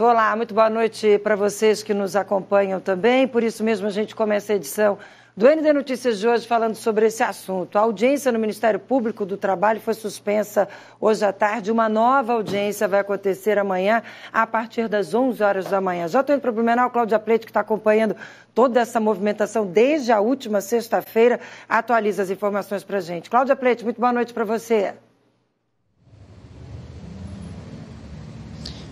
Olá, muito boa noite para vocês que nos acompanham também. Por isso mesmo, a gente começa a edição do ND Notícias de hoje falando sobre esse assunto. A audiência no Ministério Público do Trabalho foi suspensa hoje à tarde. Uma nova audiência vai acontecer amanhã, a partir das 11 horas da manhã. Já estou indo para o Blumenau, Cláudia Pleito, que está acompanhando toda essa movimentação desde a última sexta-feira, atualiza as informações para a gente. Cláudia Pleito, muito boa noite para você.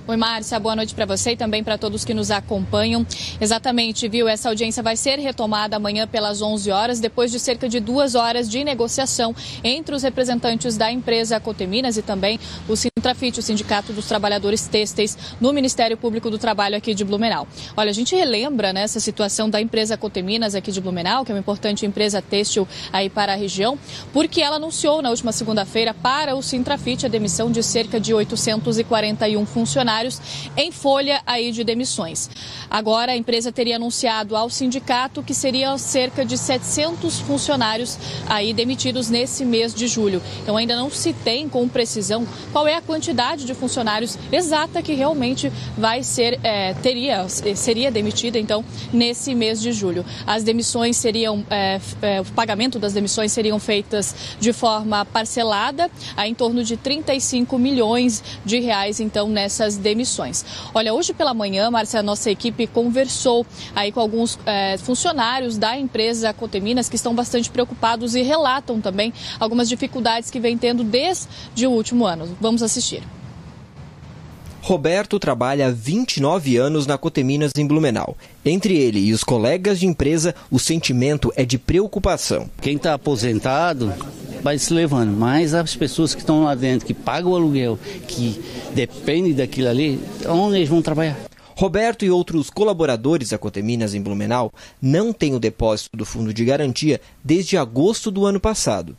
Oi, Márcia, boa noite para você e também para todos que nos acompanham. Exatamente, viu? Essa audiência vai ser retomada amanhã pelas 11 horas, depois de cerca de duas horas de negociação entre os representantes da empresa Coteminas e também o Sintrafit, o Sindicato dos Trabalhadores Têxteis, no Ministério Público do Trabalho aqui de Blumenau. Olha, a gente relembra né, essa situação da empresa Coteminas aqui de Blumenau, que é uma importante empresa têxtil aí para a região, porque ela anunciou na última segunda-feira para o Sintrafit a demissão de cerca de 841 funcionários funcionários em folha aí de demissões. Agora, a empresa teria anunciado ao sindicato que seriam cerca de 700 funcionários aí demitidos nesse mês de julho. Então, ainda não se tem com precisão qual é a quantidade de funcionários exata que realmente vai ser, é, teria, seria demitida, então, nesse mês de julho. As demissões seriam, é, é, o pagamento das demissões seriam feitas de forma parcelada, a em torno de 35 milhões de reais, então, nessas demissões. Olha, hoje pela manhã, Márcia, a nossa equipe conversou aí com alguns é, funcionários da empresa Coteminas que estão bastante preocupados e relatam também algumas dificuldades que vem tendo desde o último ano. Vamos assistir. Roberto trabalha há 29 anos na Coteminas em Blumenau. Entre ele e os colegas de empresa, o sentimento é de preocupação. Quem está aposentado vai se levando, mas as pessoas que estão lá dentro, que pagam o aluguel, que dependem daquilo ali, onde eles vão trabalhar? Roberto e outros colaboradores da Coteminas em Blumenau não têm o depósito do fundo de garantia desde agosto do ano passado.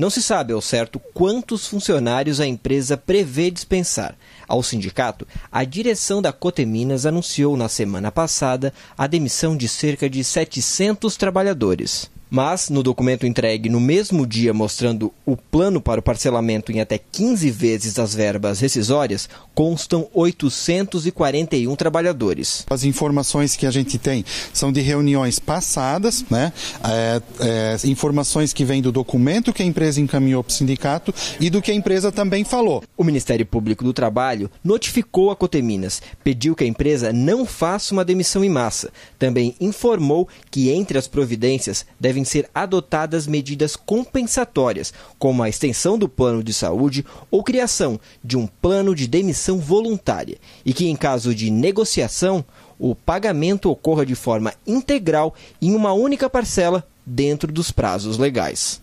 Não se sabe ao certo quantos funcionários a empresa prevê dispensar. Ao sindicato, a direção da Coteminas anunciou na semana passada a demissão de cerca de 700 trabalhadores. Mas, no documento entregue no mesmo dia mostrando o plano para o parcelamento em até 15 vezes as verbas rescisórias, constam 841 trabalhadores. As informações que a gente tem são de reuniões passadas, né? É, é, informações que vêm do documento que a empresa encaminhou para o sindicato e do que a empresa também falou. O Ministério Público do Trabalho notificou a Coteminas, pediu que a empresa não faça uma demissão em massa. Também informou que entre as providências devem devem ser adotadas medidas compensatórias, como a extensão do plano de saúde ou criação de um plano de demissão voluntária, e que, em caso de negociação, o pagamento ocorra de forma integral em uma única parcela dentro dos prazos legais.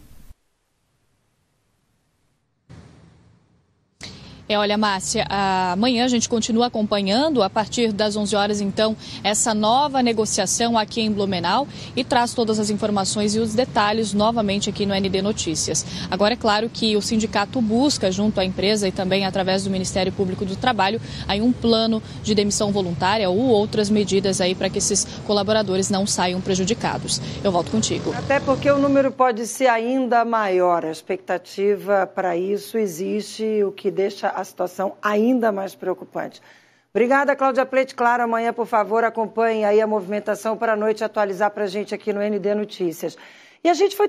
É, olha, Márcia, amanhã a gente continua acompanhando, a partir das 11 horas, então, essa nova negociação aqui em Blumenau e traz todas as informações e os detalhes novamente aqui no ND Notícias. Agora, é claro que o sindicato busca, junto à empresa e também através do Ministério Público do Trabalho, aí um plano de demissão voluntária ou outras medidas aí para que esses colaboradores não saiam prejudicados. Eu volto contigo. Até porque o número pode ser ainda maior. A expectativa para isso existe, o que deixa a situação ainda mais preocupante. Obrigada, Cláudia Pleite. Claro, amanhã, por favor, acompanhe aí a movimentação para a noite atualizar para a gente aqui no ND Notícias. E a gente foi